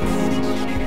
Música